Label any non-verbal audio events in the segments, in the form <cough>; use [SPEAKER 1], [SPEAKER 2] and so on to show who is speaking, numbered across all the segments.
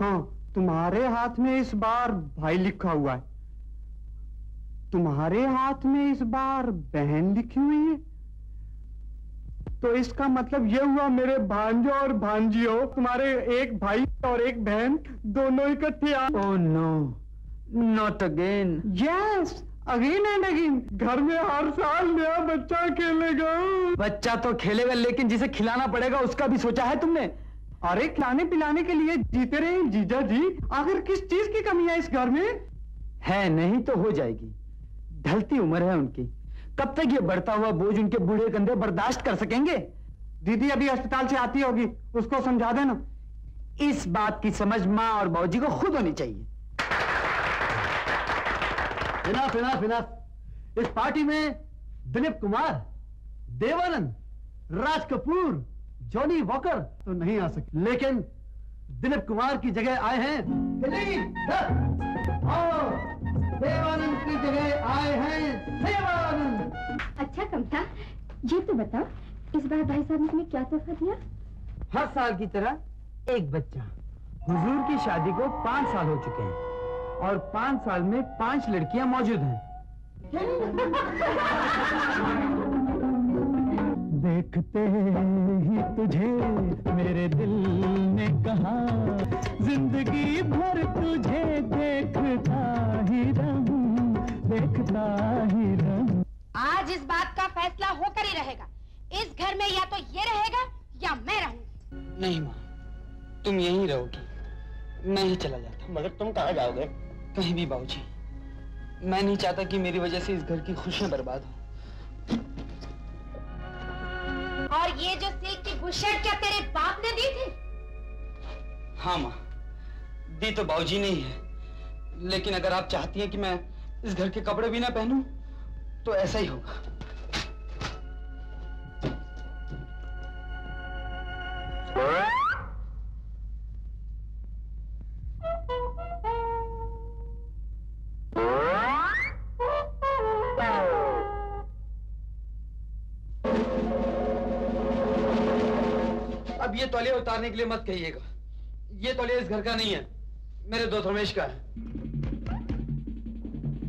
[SPEAKER 1] हाँ तुम्हारे हाथ में इस बार भाई लिखा हुआ है। तुम्हारे हाथ में इस बार बहन लिखी हुई है। तो इसका मतलब यह हुआ मेरे भांजो और भांजियो तुम्हारे एक भाई और एक बहन दोनों इकट्ठे आ
[SPEAKER 2] ओह no not again
[SPEAKER 1] yes again and again घर में हर साल नया बच्चा खेलेगा।
[SPEAKER 2] बच्चा तो खेलेगा लेकिन जिसे खिलाना पड़ेगा उसका भी सोचा है तुमने?
[SPEAKER 1] अरे खिलाने पिलाने के लिए जीते रहे जीजा जी। आखिर किस चीज़ की कमी है इस घर में?
[SPEAKER 2] है, नहीं तो हो जाएगी। ढलती उम्र है उनकी। कब तक ये बढ़ता हुआ बोझ उनके बूढ़े कंधे बर्दाश्त कर सकेंगे?
[SPEAKER 1] दीदी अभी अस्पताल से आती होगी, उसको समझा देना।
[SPEAKER 2] इस बात की समझ माँ और बाबूजी को खुद होनी चाहिए।
[SPEAKER 3] इनाफ इनाफ इनाफ इस पार्टी में दिलीप कुमार, देवानंद, राज कपूर जॉनी वॉकर तो नहीं आ सके। लेकिन दिलीप कुमार की जगह आए हैं। दिलीप दत्त और देवानंद की जगह आए हैं देवानंद
[SPEAKER 4] अच्छा कमता ये तो बताओ इस बार भाई साहब ने तुम्हें क्या तोहफा दिया?
[SPEAKER 2] हर साल की तरह एक बच्चा। हुजूर की शादी को पाँच साल हो चुके हैं और पाँच साल में पाँच लड़कियाँ मौजूद हैं। <laughs>
[SPEAKER 5] देखते ही तुझे मेरे दिल ने कहा ज़िंदगी भर तुझे देखता ही रहूँ देखता ही रहूँ।
[SPEAKER 6] आज इस बात का फैसला होकर ही रहेगा। इस घर में या तो ये रहेगा या मैं रहूँगी
[SPEAKER 2] नहीं माँ तुम यहीं रहोगी। मैं ही चला जाता।
[SPEAKER 3] मगर तुम कहाँ जाओगे?
[SPEAKER 2] कहीं भी बाबूजी मैं नहीं चाहता कि मेरी वजह से इस घर की खुशियाँ बर्बाद हो।
[SPEAKER 6] और ये जो सिल्क की बुशर्ट क्या तेरे बाप ने दी थी?
[SPEAKER 2] हाँ माँ। दी तो बाबूजी नहीं ही है। लेकिन अगर आप चाहती हैं कि मैं इस घर के कपड़े भी ना पहनूं तो ऐसा ही होगा। ये तौलिया उतारने के लिए मत कहिएगा। ये तौलिया इस घर का नहीं है मेरे दोस्त रमेश का है।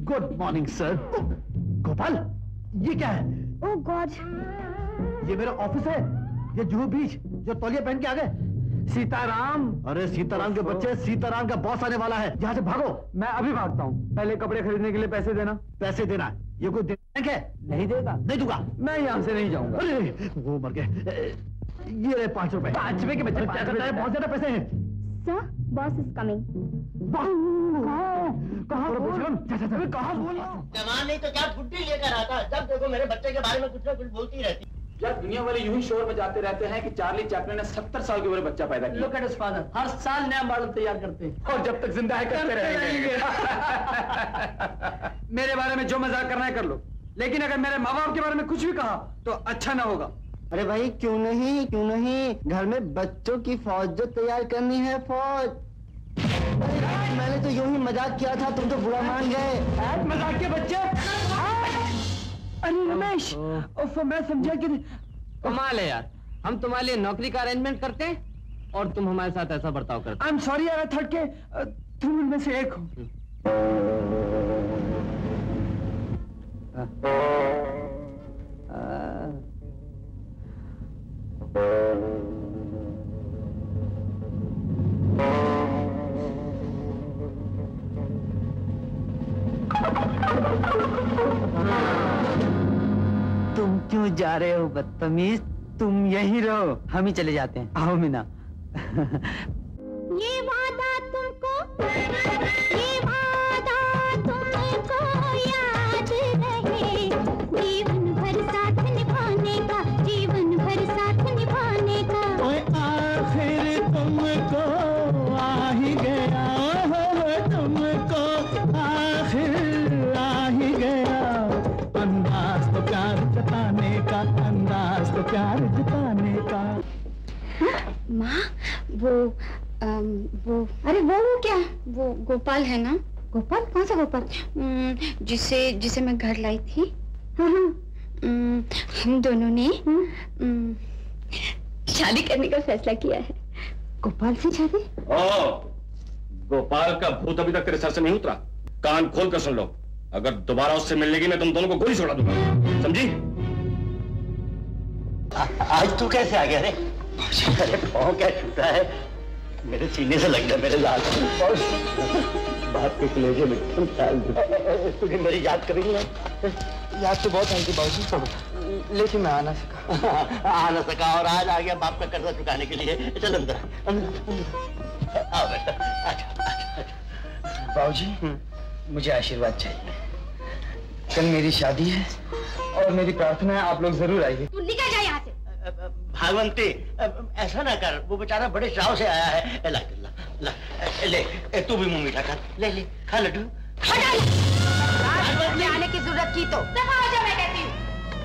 [SPEAKER 3] गुड मॉर्निंग सर गोपाल ये क्या है?
[SPEAKER 4] ओह गॉड
[SPEAKER 3] ये मेरा ऑफ़िस है ये जुहू बीच जो तौलिया पहन के आ गए।
[SPEAKER 2] सीताराम।
[SPEAKER 3] अरे सीताराम के बच्चे सीताराम का बॉस आने वाला है। यहाँ से भागो।
[SPEAKER 2] मैं अभी भागता हूँ। पहले कपड़े खरीदने के लिए पैसे देना।
[SPEAKER 3] पैसे देना ये कोई बैंक है
[SPEAKER 2] नहीं देगा।
[SPEAKER 3] नहीं दूँगा।
[SPEAKER 2] मैं यहाँ से नहीं जाऊँगा।
[SPEAKER 3] अरे वो मर गए। ये रहे पाँच रुपए।
[SPEAKER 2] पाँच रुपए के बच्चे,
[SPEAKER 3] क्या करता है। बहुत ज़्यादा पैसे हैं।
[SPEAKER 4] सर बॉस इज़ कमिंग
[SPEAKER 3] कहाँ? बोल?
[SPEAKER 2] कहाँ बोल
[SPEAKER 7] जवान नहीं तो क्या बुड्ढी लेकर आता? जब देखो मेरे बच्चे के बारे में कुछ ना कुछ बोलती रहती।
[SPEAKER 2] यार दुनिया वाले यूँ ही शोर मचाते रहते हैं कि चार्ली चैपलिन ने सत्तर साल की उम्र में बच्चा पैदा किया।
[SPEAKER 7] लुक एट हिज फादर हर साल नया मॉडल तैयार करते हैं।
[SPEAKER 2] और जब तक ज़िंदा है करते रहेंगे। <laughs> मेरे बारे में जो मज़ाक करना है कर लो। लेकिन अगर मेरे माँ बाप के बारे में कुछ भी कहा तो अच्छा ना होगा।
[SPEAKER 8] अरे भाई क्यों नहीं क्यों नहीं? घर में बच्चों की फौज जो तैयार करनी है फौज। मैंने तो यूँ ही मज़ाक किया था तुम तो बुरा मान गए।
[SPEAKER 2] मज़ाक के बच्चे? अरे रमेश उफ, मैं समझा कि
[SPEAKER 7] कमाल है यार। हम तुम्हारे लिए नौकरी का अरेंजमेंट करते हैं और तुम हमारे साथ ऐसा बर्ताव करते
[SPEAKER 2] आई एम सॉरी यार थर्ड के तुम उनमें से एक हो।
[SPEAKER 7] तुम क्यों जा रहे हो बदतमीज? तुम यहीं रहो। हम ही चले जाते हैं। आओ मीना।
[SPEAKER 4] गोपाल है ना? गोपाल? कौन सा गोपाल? जिसे जिसे मैं घर लाई थी। हाँ हाँ। हम दोनों ने शादी करने का फैसला किया है। गोपाल से शादी?
[SPEAKER 9] गोपाल का भूत अभी तक तेरे सर से नहीं उतरा। कान खोल कर सुन लो। अगर दोबारा उससे मिलने की मैं तुम दोनों को गोली छोड़ा दूँगा। समझी?
[SPEAKER 10] आज तू कैसे आ गया रे? अरे पाँव क्या छूटा है? मेरे सीने से लग गया मेरे लाल बात के कलेजे में तुम तुझे मेरी याद करेंगे
[SPEAKER 11] याद तो बहुत आई थी बाबूजी। लेकिन मैं आ ना सका
[SPEAKER 10] आ ना सका और आज आ गया बाप का कर्जा चुकाने के लिए। चल अंदर। अंदर आओ बेटा अच्छा अच्छा
[SPEAKER 2] बाबूजी मुझे आशीर्वाद चाहिए। कल मेरी शादी है और मेरी प्रार्थना है आप लोग ज़रूर आइए।
[SPEAKER 12] जा
[SPEAKER 10] भागवंती ऐसा ना कर वो बेचारा बड़े चाव से आया है। ला ला ला ले ए, तू भी मुँह मीठा खा ले ले खा लड्डू।
[SPEAKER 12] आने की ज़रूरत की तो। दफ़ा हो मैं कहती हूँ।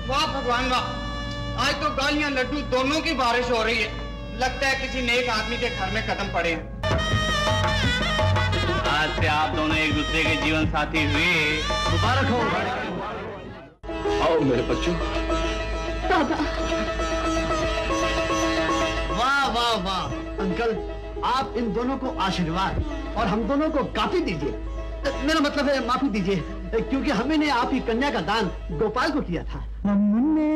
[SPEAKER 1] वाह भगवान वाह। आज तो गालियाँ लड्डू दोनों की बारिश हो रही है। लगता है किसी नेक आदमी के घर में कदम पड़े हैं।
[SPEAKER 13] आज से आप दोनों एक दूसरे के जीवन साथी हुए।
[SPEAKER 3] मुबारक हो।
[SPEAKER 9] आओ मेरे बच्चों
[SPEAKER 3] वाह अंकल आप इन दोनों को आशीर्वाद और हम दोनों को काफ़ी दीजिए। मेरा मतलब है, माफ़ी दीजिए, क्योंकि हमें ने आपकी कन्या का दान गोपाल को किया था।
[SPEAKER 5] हमने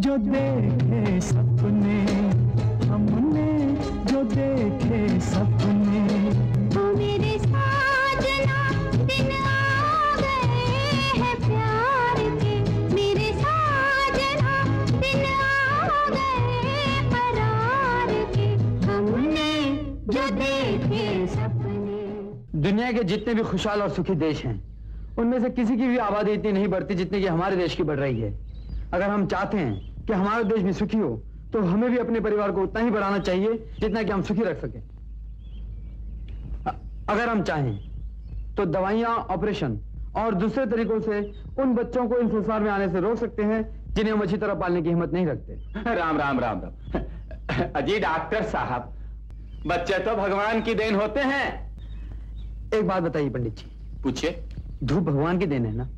[SPEAKER 5] जो देखे सपने, हमने जो देखे सपने
[SPEAKER 14] जो देखे सपने।
[SPEAKER 2] दुनिया के जितने भी खुशहाल और सुखी देश हैं उनमें से किसी की भी आबादी इतनी नहीं बढ़ती जितनी कि हमारे देश की बढ़ रही है। अगर हम चाहते हैं कि हमारा देश भी सुखी हो तो हमें भी अपने परिवार को उतना ही बढ़ाना चाहिए जितना कि हम सुखी रख सकें। अगर हम चाहें तो दवाइयाँ ऑपरेशन और दूसरे तरीकों से उन बच्चों को इन संसार में आने से रोक सकते हैं जिन्हें हम अच्छी तरह पालने की हिम्मत नहीं रखते।
[SPEAKER 13] राम राम राम राम। अजी डॉक्टर साहब बच्चे तो भगवान की देन होते हैं।
[SPEAKER 2] एक बात बताइए पंडित जी।
[SPEAKER 13] पूछिए।
[SPEAKER 2] धूप भगवान की देन है ना?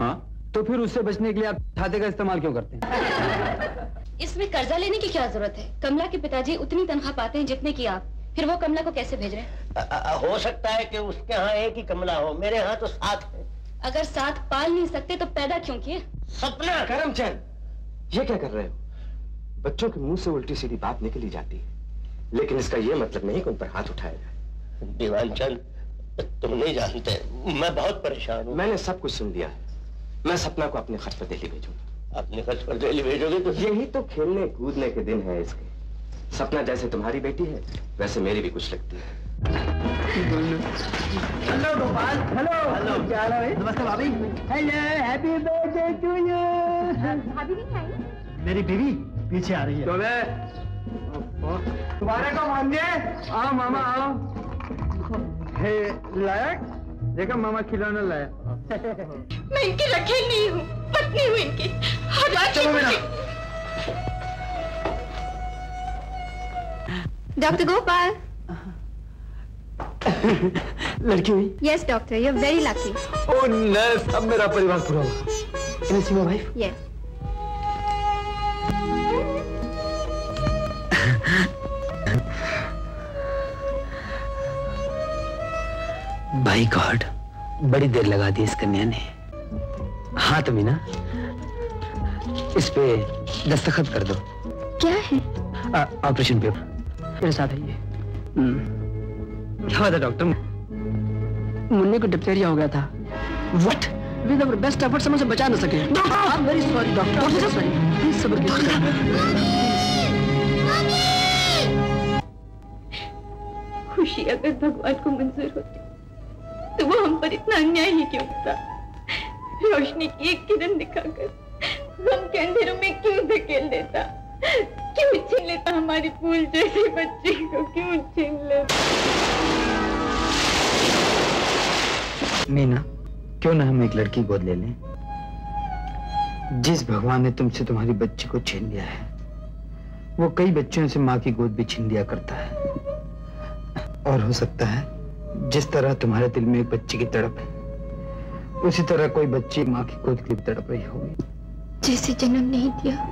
[SPEAKER 13] हाँ।
[SPEAKER 2] तो फिर उससे बचने के लिए आप छाते का इस्तेमाल क्यों करते हैं?
[SPEAKER 6] इसमें कर्जा लेने की क्या ज़रूरत है? कमला के पिताजी उतनी तनख्वाह पाते हैं जितने की आप। फिर वो कमला को कैसे भेज रहे हैं?
[SPEAKER 10] हो सकता है कि उसके यहाँ एक ही कमला हो। मेरे यहाँ तो सात है।
[SPEAKER 6] अगर साथ पाल नहीं सकते तो पैदा क्यों किए?
[SPEAKER 10] सपना
[SPEAKER 15] करमचंद। ये क्या कर रहे हो? बच्चों के मुँह से उल्टी सीधी बात निकली जाती है। लेकिन इसका ये मतलब नहीं कि उन पर हाथ उठाया जाए।
[SPEAKER 10] दीवान चंद तुम नहीं जानते मैं बहुत परेशान हूँ।
[SPEAKER 15] मैंने सब कुछ सुन लिया है। मैं सपना को अपने खत पर दिल्ली भेजूँगा।
[SPEAKER 10] अपने खर्च पर दिल्ली भेजोगे तो?
[SPEAKER 15] यही तो खेलने कूदने के दिन है इसके। सपना जैसे तुम्हारी बेटी है वैसे मेरी भी कुछ लगती है।
[SPEAKER 3] Hello Gopal hello. हेलो। क्या हाल है नमस्ते भाभी। Hello happy birthday to you
[SPEAKER 12] भाभी नहीं आई?
[SPEAKER 3] मेरी बीवी पीछे आ रही है।
[SPEAKER 1] तुम्हारे को मान्य
[SPEAKER 2] आओ मामा आओ। हे लायक देखा मामा खिलौना लाया।
[SPEAKER 12] मैं इनकी रखेल नहीं हूँ पत्नी हूँ इनकी। हज़ार
[SPEAKER 3] चलो मेरा
[SPEAKER 14] डॉक्टर गोपाल।
[SPEAKER 3] लड़की हुई?
[SPEAKER 14] Yes doctor you are very lucky
[SPEAKER 3] oh nurse अब मेरा परिवार पूरा हुआ। I see my wife?
[SPEAKER 14] Yes
[SPEAKER 16] भाई गॉड बड़ी देर लगा दी इस कन्या ने। हाँ तो मीना इस पे दस्तखत कर दो।
[SPEAKER 14] क्या है?
[SPEAKER 16] ऑपरेशन पेपर मेरे साथ आइए। हम्म। क्या डॉक्टर? मुन्ने को डिप्टेरिया हो गया था। What with our best effort हम उसे बचा न सके। Very sorry doctor. Sorry. Please सब्र कीजिए।
[SPEAKER 6] खुशी अगर भगवान को मंजूर होती। तो वो हम पर इतना अन्याय ही क्यों था रोशनी की एक किरण दिखाकर हम के अंधेरों में क्यों धकेल देता? क्यों छीन लेता हमारी फूल जैसे बच्चे को? क्यों छीन लेता?
[SPEAKER 2] मीना क्यों ना हम एक लड़की गोद ले लें? जिस भगवान ने तुमसे तुम्हारी बच्ची को छीन लिया है, वो कई बच्चों से माँ की गोद भी छीन लिया करता है। और हो सकता है जिस तरह तुम्हारे दिल में एक बच्ची की तड़प है उसी तरह कोई बच्ची माँ की गोद की तड़प रही होगी।
[SPEAKER 6] जैसे जन्म नहीं दिया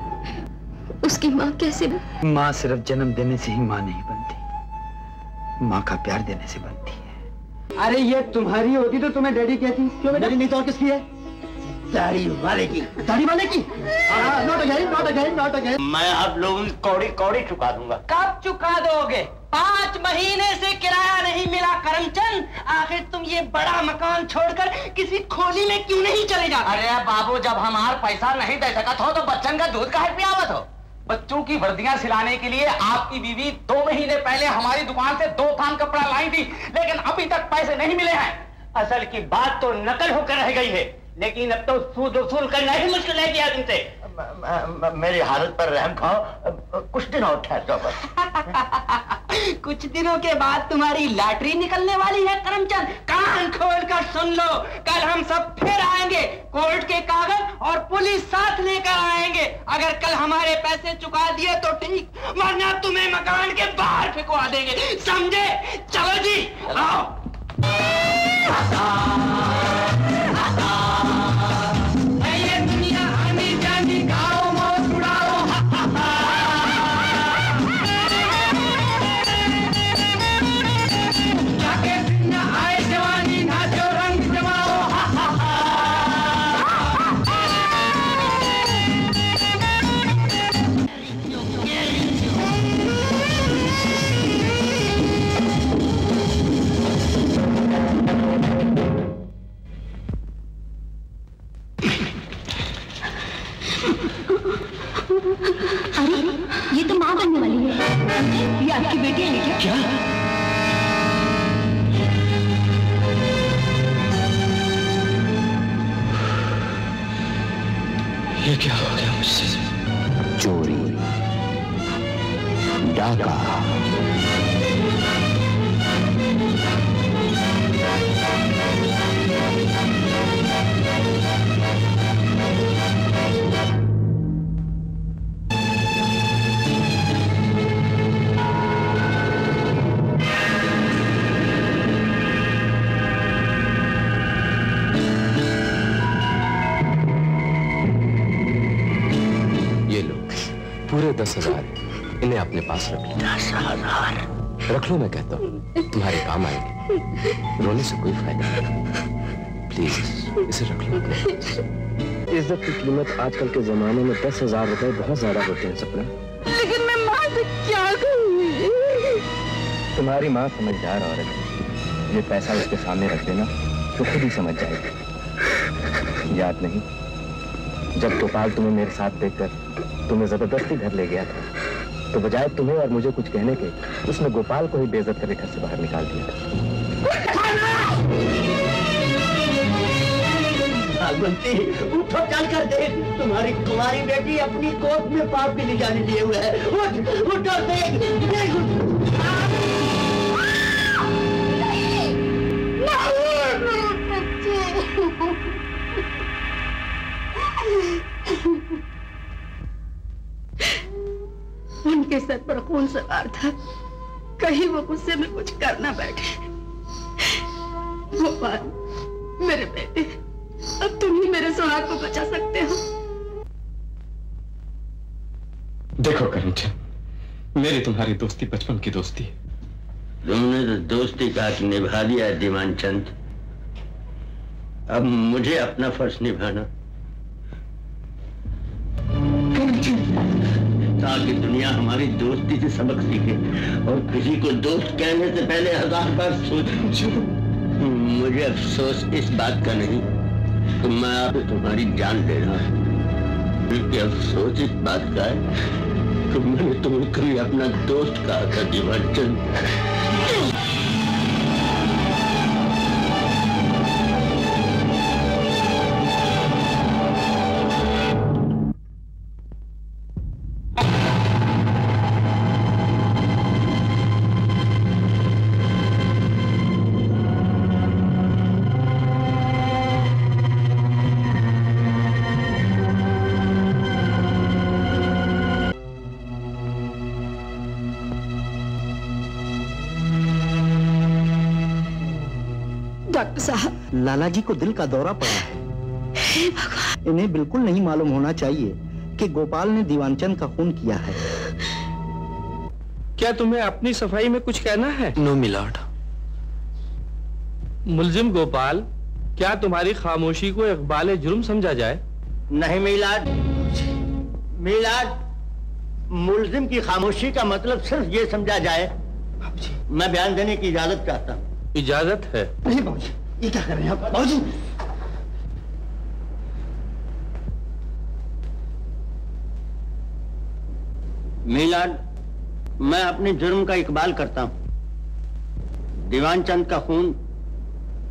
[SPEAKER 6] उसकी माँ कैसे बन-
[SPEAKER 2] माँ सिर्फ़ जन्म देने से ही माँ नहीं बनती माँ का प्यार देने से बनती है। अरे ये तुम्हारी होती तो तुम्हें डैडी कहती
[SPEAKER 3] क्यों बेटा? नहीं तो और किसकी है? दाढ़ी वाले की। दाढ़ी वाले की? Not again not again not again
[SPEAKER 10] मैं आप लोगों की कौड़ी कौड़ी चुका दूँगा।
[SPEAKER 17] कब चुका दोगे? पाँच महीने से किराया नहीं मिला करमचंद। आखिर तुम ये बड़ा मकान छोड़कर किसी खोली में क्यों नहीं चले जाते?
[SPEAKER 10] अरे बाबू, जब हमार पैसा नहीं दे सका हो तो बच्चन का दूध का पियावत हो? बच्चों की वर्दियाँ सिलाने के लिए आपकी बीवी दो महीने पहले हमारी दुकान से दो थान कपड़ा लाई थी, लेकिन अभी तक पैसे नहीं मिले हैं। असल की बात तो नकल होकर रह गई है, लेकिन अब तो सूद वसूल करना ही मुश्किल है किया तुमसे मेरी हालत पर रहम खाओ। कुछ दिन ठहर जाओ बस। <laughs>
[SPEAKER 17] कुछ दिनों के बाद तुम्हारी लॉटरी निकलने वाली है, करमचंद। कान खोल कर सुन लो। कल हम सब फिर आएँगे। कोर्ट के कागज़ और पुलिस साथ लेकर आएँगे। अगर कल हमारे पैसे चुका दिए तो ठीक, वरना तुम्हें मकान के बाहर फेंकवा देंगे। समझे? चलो जी, आओ।
[SPEAKER 18] रख लो मैं कहता हूँ। तुम्हारे काम आएँगे। रोने से कोई फ़ायदा नहीं। प्लीज़ इसे रख लो। इज़्ज़त की कीमत आजकल के जमाने में दस हज़ार रुपए बहुत ज़्यादा होते हैं सपना।
[SPEAKER 19] लेकिन मैं माँ से क्या कहूँ
[SPEAKER 18] तुम्हारी माँ समझदार औरत है। ये पैसा उसके सामने रख देना तो खुद ही समझ जाएगी। याद नहीं जब गोपाल तुम्हें मेरे साथ देखकर तुम्हें ज़बरदस्ती घर ले गया था तो बजाय तुम्हें और मुझे कुछ कहने के, उसने गोपाल को ही बेजत करके घर से बाहर निकाल दिया।
[SPEAKER 10] उठो, चल कर देख। तुम्हारी कुमारी बेटी अपनी कोर्ट में पाप के जाने लिए हुए है। उठ, उठो देख। देख
[SPEAKER 19] उनके खून सवार था। कहीं वो गुस्से में कुछ कर ना बैठे। गोपाल मेरे बेटे अब तुम ही मेरे सुहाग को बचा सकते हो।
[SPEAKER 20] देखो करणचंद मेरी तुम्हारी दोस्ती बचपन की दोस्ती है।
[SPEAKER 10] तुमने तो दोस्ती का निभा दिया है दीवान चंद। अब मुझे अपना फ़र्ज़ निभाना। ताकि दुनिया हमारी दोस्ती से सबक सीखे और किसी को दोस्त कहने से पहले हज़ार बार सोचो। मुझे अफसोस इस बात का नहीं कि मैं आप तुम्हारी जान दे रहा हूँ। बल्कि अफसोस इस बात का है कि मैंने तुम्हें कभी अपना दोस्त कहा था जीवन चंद
[SPEAKER 19] साहब।
[SPEAKER 21] लाला जी को दिल का दौरा पड़ा है। इन्हें बिल्कुल नहीं मालूम होना चाहिए कि गोपाल ने दीवानचंद का खून किया है।
[SPEAKER 22] क्या तुम्हें अपनी सफ़ाई में कुछ कहना है?
[SPEAKER 21] नो मिलाड
[SPEAKER 22] मुलजिम गोपाल क्या तुम्हारी खामोशी को इकबाल जुर्म समझा जाए?
[SPEAKER 10] नहीं मिलाद मिलाद मुलजिम की खामोशी का मतलब सिर्फ़ ये समझा जाए। मैं बयान देने की इजाज़त चाहता हूँ।
[SPEAKER 22] इजाज़त है?
[SPEAKER 10] नहीं बाबूजी। ये क्या कर रहे हैं आप बाबूजी मिलाद मैं अपने जुर्म का इकबाल करता हूँ। दीवान चंद का खून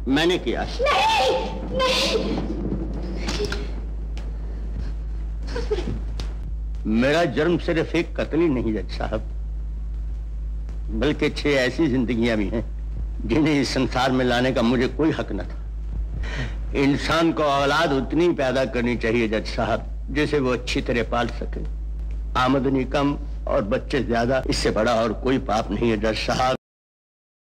[SPEAKER 10] मैंने किया।
[SPEAKER 4] नहीं नहीं।
[SPEAKER 10] मेरा जन्म सिर्फ़ एक कतली नहीं जज साहब। बल्कि छह ऐसी जिंदगियाँ भी हैं। जिन्हें इस संसार में लाने का मुझे कोई हक न था। इंसान को औलाद उतनी पैदा करनी चाहिए, जज साहब, जिसे वो अच्छी तरह पाल सके। आमदनी कम और बच्चे ज़्यादा, इससे बड़ा और कोई पाप नहीं है, जज साहब।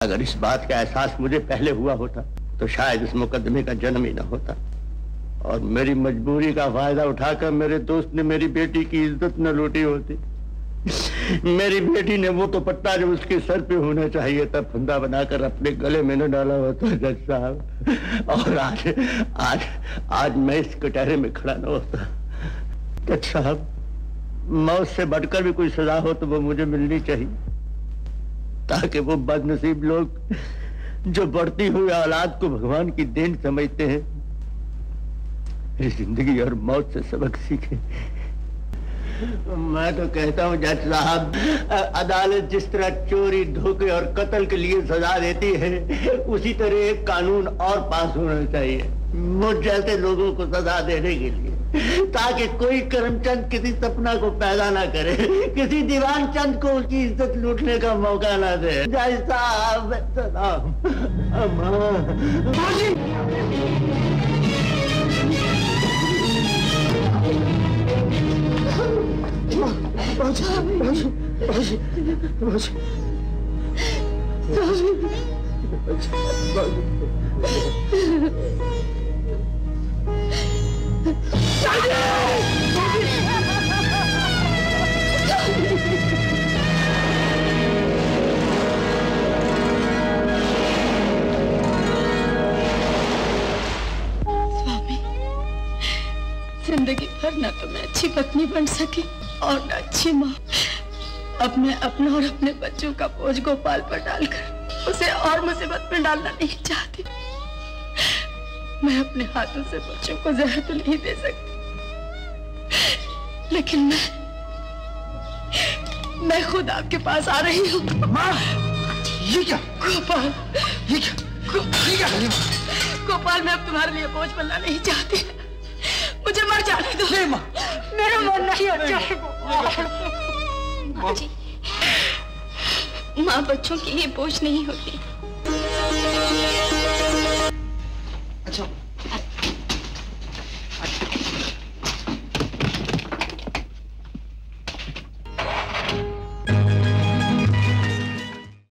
[SPEAKER 10] अगर इस बात का एहसास मुझे पहले हुआ होता तो शायद इस मुकदमे का जन्म ही ना होता। और मेरी मजबूरी का फ़ायदा उठाकर मेरे दोस्त ने मेरी बेटी की इज़्ज़त न लूटी होती। मेरी बेटी ने वो तो पट्टा जो उसके सर पे होना चाहिए था, फंदा बनाकर अपने गले में न डाला होता, जज साहब। और आज आज आज मैं इस कटहरे में खड़ा न होता। जज साहब, मौत से बढ़कर भी कोई सजा हो तो वो मुझे मिलनी चाहिए। ताकि वो बदनसीब लोग, जो बढ़ती हुई औलाद को भगवान की देन समझते हैं ज़िंदगी और मौत से सबक सीखे। मैं तो कहता हूँ, जज साहब, अदालत जिस तरह चोरी, धोखे और कत्ल के लिए सजा देती है, उसी तरह एक कानून और पास होना चाहिए, मुझ जैसे लोगों को सजा देने के लिए, ताकि कोई करमचंद किसी सपना को पैदा ना करे, किसी दीवान चंद को उसकी इज़्ज़त लूटने का मौका ना दे। जज साहब सलाम।
[SPEAKER 19] स्वामी ज़िंदगी भर ना तो मैं अच्छी पत्नी बन सकी। और न अच्छी माँ अब मैं अपना और अपने बच्चों का बोझ गोपाल पर डालकर उसे और मुसीबत में डालना नहीं चाहती। मैं अपने हाथों से बच्चों को जहर तो नहीं दे सकती। लेकिन मैं मैं खुद आपके पास आ रही हूँ।
[SPEAKER 10] ये क्या?
[SPEAKER 19] गोपाल
[SPEAKER 10] ये क्या?
[SPEAKER 19] ये क्या? गोपाल मैं अब तुम्हारे लिए बोझ बनना नहीं चाहती। मुझे मर जाने दो नहीं माँ। मेरा मन नहीं अच्छा है।
[SPEAKER 4] माँ जी। माँ बच्चों के लिए बोझ नहीं होती।
[SPEAKER 10] अच्छा